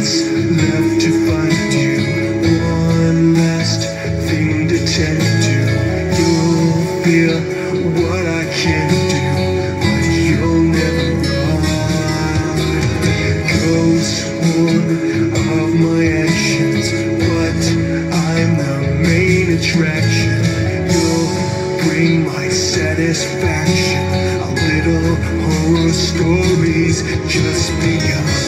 left to find you. One last thing to tend to. You'll feel what I can do, but you'll never run. Ghost one of my actions, but I'm the main attraction. You'll bring my satisfaction. A little horror stories just begun.